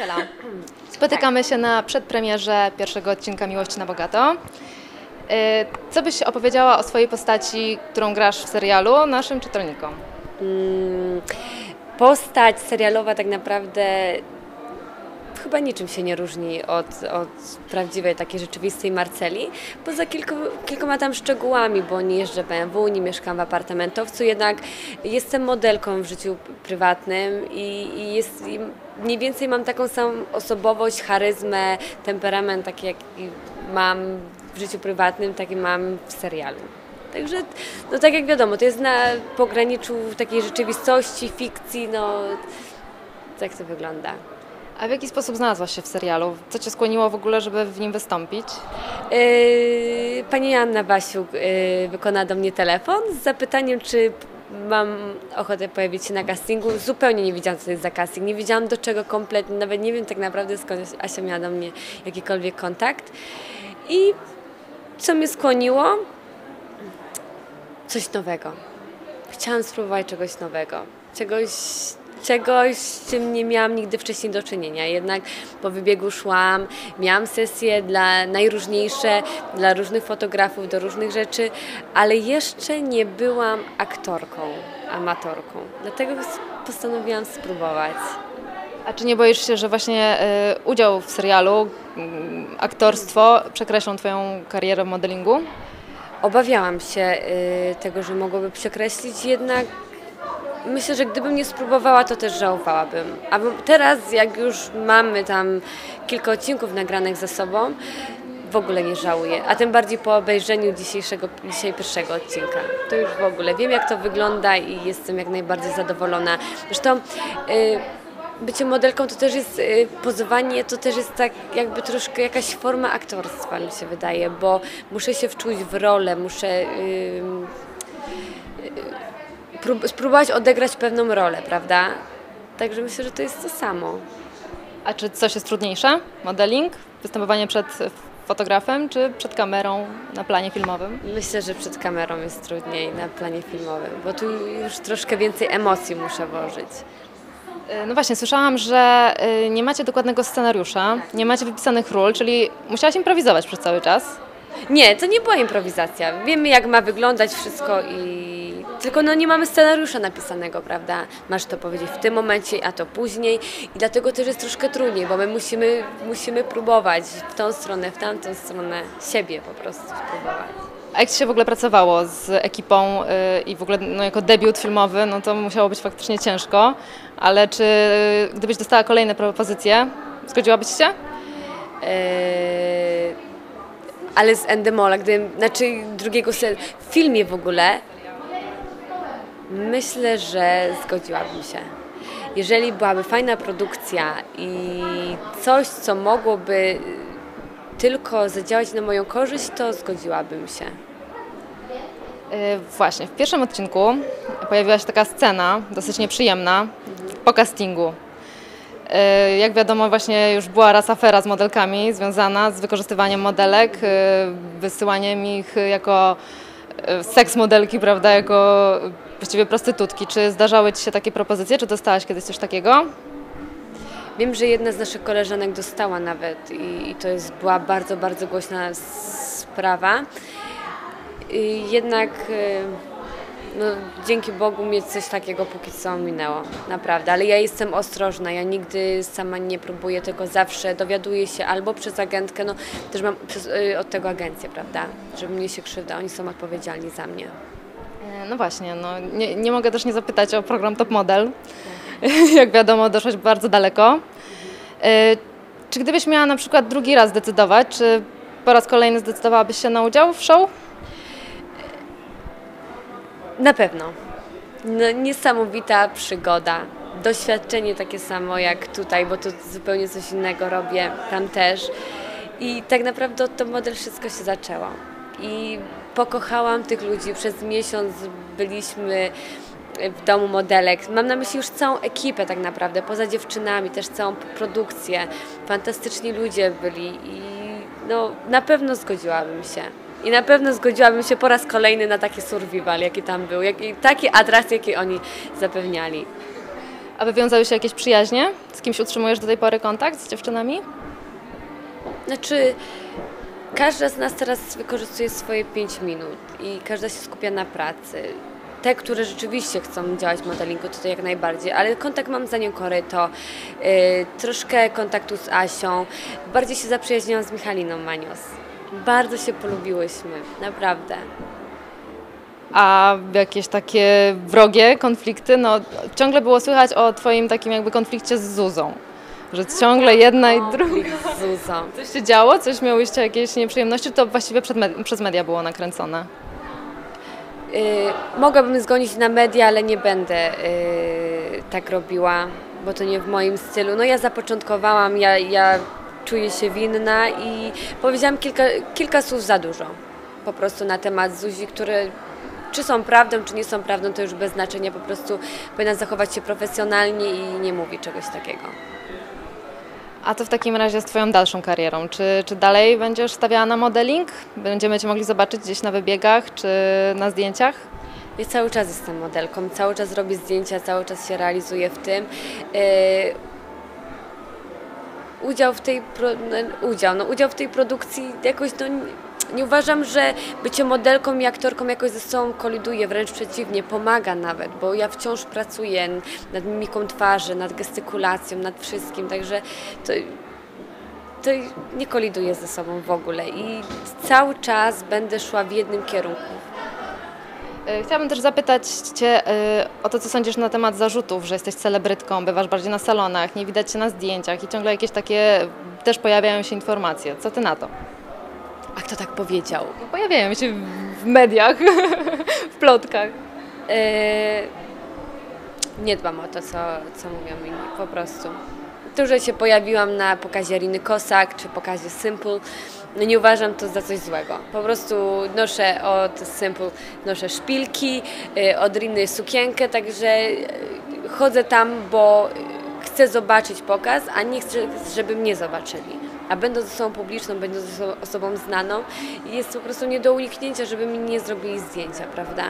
Marcela, spotykamy się na przedpremierze pierwszego odcinka Miłości na Bogato. E, Co byś opowiedziała o swojej postaci, którą grasz w serialu naszym czytelnikom? Mm, Postać serialowa tak naprawdę chyba niczym się nie różni od, od prawdziwej, takiej rzeczywistej Marceli, poza kilku, kilkoma tam szczegółami, bo nie jeżdżę BMW, nie mieszkam w apartamentowcu, jednak jestem modelką w życiu prywatnym i, i jest, i mniej więcej mam taką samą osobowość, charyzmę, temperament, taki jaki mam w życiu prywatnym, taki mam w serialu. Także, no tak jak wiadomo, to jest na pograniczu takiej rzeczywistości, fikcji, no tak to wygląda. A w jaki sposób znalazłaś się w serialu? Co Cię skłoniło w ogóle, żeby w nim wystąpić? Yy, Pani Anna Basiuk yy, do mnie telefon z zapytaniem, czy mam ochotę pojawić się na castingu. Zupełnie nie wiedziałam, co jest za casting. Nie wiedziałam do czego kompletnie. Nawet nie wiem tak naprawdę skąd Asia miała do mnie jakikolwiek kontakt. I co mnie skłoniło? Coś nowego. Chciałam spróbować czegoś nowego. Czegoś, czegoś, z czym nie miałam nigdy wcześniej do czynienia. Jednak po wybiegu szłam, miałam sesje dla najróżniejsze, dla różnych fotografów, do różnych rzeczy, ale jeszcze nie byłam aktorką, amatorką. Dlatego postanowiłam spróbować. A czy nie boisz się, że właśnie e, udział w serialu, mm, aktorstwo przekreślą Twoją karierę w modelingu? Obawiałam się y, tego, że mogłoby przekreślić, jednak myślę, że gdybym nie spróbowała, to też żałowałabym. A teraz, jak już mamy tam kilka odcinków nagranych ze sobą, w ogóle nie żałuję. A tym bardziej po obejrzeniu dzisiejszego, dzisiaj pierwszego odcinka. To już w ogóle wiem, jak to wygląda i jestem jak najbardziej zadowolona. Zresztą y, bycie modelką to też jest y, pozowanie, to też jest tak jakby troszkę jakaś forma aktorstwa mi się wydaje, bo muszę się wczuć w rolę, muszę prób- spróbować odegrać pewną rolę, prawda? Także myślę, że to jest to samo. A czy coś jest trudniejsze? Modeling? Występowanie przed fotografem, czy przed kamerą na planie filmowym? Myślę, że przed kamerą jest trudniej na planie filmowym, bo tu już troszkę więcej emocji muszę włożyć. E, No właśnie, słyszałam, że e, nie macie dokładnego scenariusza, nie macie wypisanych ról, czyli musiałaś improwizować przez cały czas. Nie, to nie była improwizacja. Wiemy, jak ma wyglądać wszystko i... Tylko no nie mamy scenariusza napisanego, prawda? Masz to powiedzieć w tym momencie, a to później. I dlatego też jest troszkę trudniej, bo my musimy, musimy próbować w tą stronę, w tamtą stronę siebie po prostu spróbować. A jak Ci się w ogóle pracowało z ekipą e, i w ogóle no, jako debiut filmowy, no to musiało być faktycznie ciężko, ale czy gdybyś dostała kolejne propozycje, zgodziłabyś się? Eee, ale z Endemola, gdy, znaczy drugiego se- w filmie w ogóle, myślę, że zgodziłabym się. Jeżeli byłaby fajna produkcja i coś, co mogłoby tylko zadziałać na moją korzyść, to zgodziłabym się. E, Właśnie, w pierwszym odcinku pojawiła się taka scena, dosyć nieprzyjemna, po castingu. E, Jak wiadomo, właśnie już była raz afera z modelkami związana z wykorzystywaniem modelek, e, wysyłaniem ich jako e, seks modelki, prawda, jako właściwie prostytutki. Czy zdarzały Ci się takie propozycje? Czy dostałaś kiedyś coś takiego? Wiem, że jedna z naszych koleżanek dostała nawet i, to jest, była bardzo, bardzo głośna sprawa. Y, Jednak y, no, dzięki Bogu mieć coś takiego póki co minęło, naprawdę. Ale ja jestem ostrożna, ja nigdy sama nie próbuję, tylko zawsze dowiaduję się albo przez agentkę, no też mam przez, y, od tego agencję, prawda, żeby mnie się krzywda, oni są odpowiedzialni za mnie. E, No właśnie, no, nie, nie mogę też nie zapytać o program Top Model. Jak wiadomo, doszłaś bardzo daleko. E, Czy gdybyś miała na przykład drugi raz decydować, czy po raz kolejny zdecydowałabyś się na udział w show? Na pewno. No, niesamowita przygoda. Doświadczenie takie samo jak tutaj, bo tu zupełnie coś innego robię, tam też. I tak naprawdę od to model wszystko się zaczęło. I pokochałam tych ludzi. Przez miesiąc byliśmy w domu modelek. Mam na myśli już całą ekipę tak naprawdę, poza dziewczynami, też całą produkcję. Fantastyczni ludzie byli i no, na pewno zgodziłabym się. I na pewno zgodziłabym się po raz kolejny na taki survival, jaki tam był, jak, i takie atrakcje, jakie oni zapewniali. A wywiązały się jakieś przyjaźnie? Z kimś utrzymujesz do tej pory kontakt z dziewczynami? Znaczy, każda z nas teraz wykorzystuje swoje 5 minut i każda się skupia na pracy. Te, które rzeczywiście chcą działać w modelingu, to, to jak najbardziej, ale kontakt mam z Anią Koryto, yy, troszkę kontaktu z Asią, bardziej się zaprzyjaźniłam z Michaliną Manios. Bardzo się polubiłyśmy, naprawdę. A jakieś takie wrogie konflikty? No, ciągle było słychać o twoim takim jakby konflikcie z Zuzą. Że ciągle jedna i druga. Z Zuzą. Coś się działo? Coś miałyście jakieś nieprzyjemności? To właściwie med- przez media było nakręcone. Yy, mogłabym zgonić na media, ale nie będę yy, tak robiła, bo to nie w moim stylu. No ja zapoczątkowałam, ja, ja czuję się winna i powiedziałam kilka, kilka słów za dużo po prostu na temat Zuzi, które czy są prawdą, czy nie są prawdą, to już bez znaczenia, po prostu powinna zachować się profesjonalnie i nie mówić czegoś takiego. A co w takim razie z Twoją dalszą karierą? Czy, czy dalej będziesz stawiała na modeling? Będziemy Cię mogli zobaczyć gdzieś na wybiegach czy na zdjęciach? Ja cały czas jestem modelką, cały czas robię zdjęcia, cały czas się realizuję w tym. Yy, udział w tej pro, no, udział, no, udział w tej produkcji jakoś no, nie, uważam, że bycie modelką i aktorką jakoś ze sobą koliduje, wręcz przeciwnie, pomaga nawet, bo ja wciąż pracuję nad mimiką twarzy, nad gestykulacją, nad wszystkim, także to, to nie koliduje ze sobą w ogóle i cały czas będę szła w jednym kierunku. E, Chciałabym też zapytać Cię e, o to, co sądzisz na temat zarzutów, że jesteś celebrytką, bywasz bardziej na salonach, nie widać Cię na zdjęciach i ciągle jakieś takie też pojawiają się informacje. Co Ty na to? A kto tak powiedział? Pojawiają się w mediach, w plotkach. Yy, nie dbam o to, co, co mówią inni, po prostu. Że się pojawiłam na pokazie Riny Kosak czy pokazie Simple, no nie uważam to za coś złego. Po prostu noszę od Simple, noszę szpilki, yy, od Riny sukienkę, także yy, chodzę tam, bo chcę zobaczyć pokaz, a nie chcę, żeby mnie zobaczyli. A będąc osobą publiczną, będąc oso- osobą znaną, jest po prostu nie do uniknięcia, żeby mi nie zrobili zdjęcia, prawda?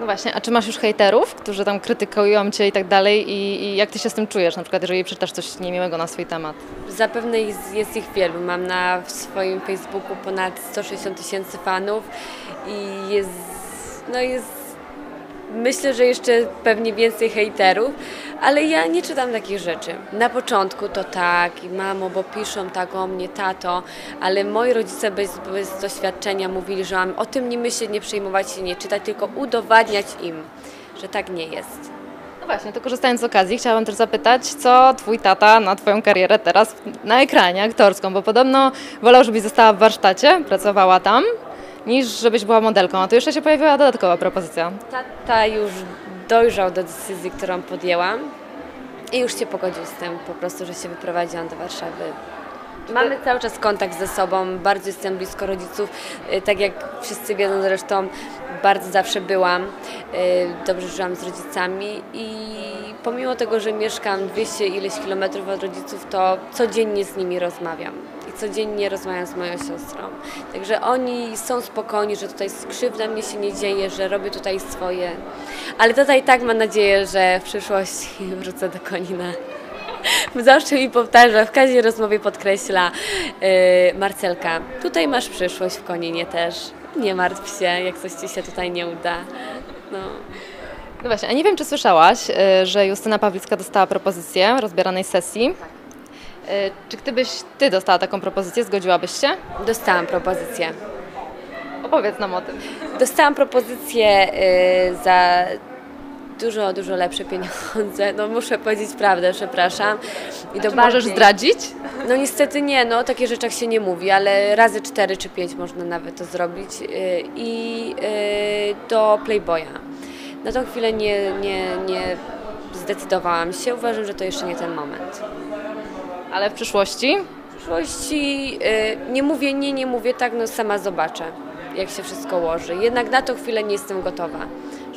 No właśnie, a czy masz już hejterów, którzy tam krytykują Cię i tak dalej i, i jak Ty się z tym czujesz, na przykład jeżeli przeczytasz coś niemiłego na swój temat? Zapewne jest, jest ich wielu. Mam na swoim Facebooku ponad 160 tysięcy fanów i jest, no jest, myślę, że jeszcze pewnie więcej hejterów, ale ja nie czytam takich rzeczy. Na początku to tak, mamo, bo piszą tak o mnie, tato, ale moi rodzice bez, bez doświadczenia mówili, że mam o tym nie myśleć, nie przejmować się, nie czytać, tylko udowadniać im, że tak nie jest. No właśnie, to korzystając z okazji, chciałabym też zapytać, co Twój tata na Twoją karierę teraz na ekranie aktorską, bo podobno wolał, żebyś została w warsztacie, pracowała tam, niż żebyś była modelką, a tu jeszcze się pojawiła dodatkowa propozycja. Tata już dojrzał do decyzji, którą podjęłam i już się pogodził z tym po prostu, że się wyprowadziłam do Warszawy. Mamy cały czas kontakt ze sobą, bardzo jestem blisko rodziców, y, tak jak wszyscy wiedzą zresztą, bardzo zawsze byłam, y, dobrze żyłam z rodzicami i pomimo tego, że mieszkam 200 ileś kilometrów od rodziców, to codziennie z nimi rozmawiam i codziennie rozmawiam z moją siostrą. Także oni są spokojni, że tutaj krzywda mnie się nie dzieje, że robię tutaj swoje. Ale tata i tak ma nadzieję, że w przyszłości wrócę do Konina. Zawsze mi powtarza, w każdej rozmowie podkreśla yy, Marcelka, tutaj masz przyszłość w Koninie też. Nie martw się, jak coś Ci się tutaj nie uda. No. No właśnie, a nie wiem, czy słyszałaś, y, że Justyna Pawlicka dostała propozycję rozbieranej sesji. Y, Czy gdybyś Ty dostała taką propozycję, zgodziłabyś się? Dostałam propozycję. Opowiedz nam o tym. Dostałam propozycję y, za dużo, dużo lepsze pieniądze. No muszę powiedzieć prawdę, przepraszam. I Czy możesz zdradzić? No niestety nie, no o takich rzeczach się nie mówi, ale razy cztery czy pięć można nawet to zrobić. y, I y, do Playboya. Na tą chwilę nie, nie, nie zdecydowałam się. Uważam, że to jeszcze nie ten moment. Ale w przyszłości? W przyszłości y, nie mówię nie, nie mówię tak, no sama zobaczę, jak się wszystko ułoży. Jednak na tą chwilę nie jestem gotowa,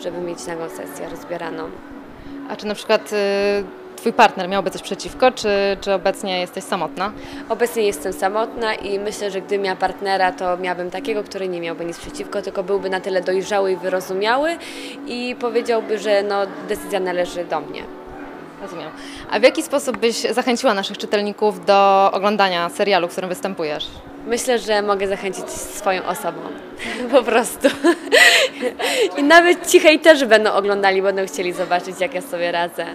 żeby mieć nagą sesję rozbieraną. A czy na przykład y, twój partner miałby coś przeciwko, czy, czy obecnie jesteś samotna? Obecnie jestem samotna i myślę, że gdybym miała partnera, to miałabym takiego, który nie miałby nic przeciwko, tylko byłby na tyle dojrzały i wyrozumiały i powiedziałby, że no, decyzja należy do mnie. Rozumiem. A w jaki sposób byś zachęciła naszych czytelników do oglądania serialu, w którym występujesz? Myślę, że mogę zachęcić swoją osobą. Po prostu. I nawet ci hejterzy będą oglądali, będą chcieli zobaczyć, jak ja sobie radzę.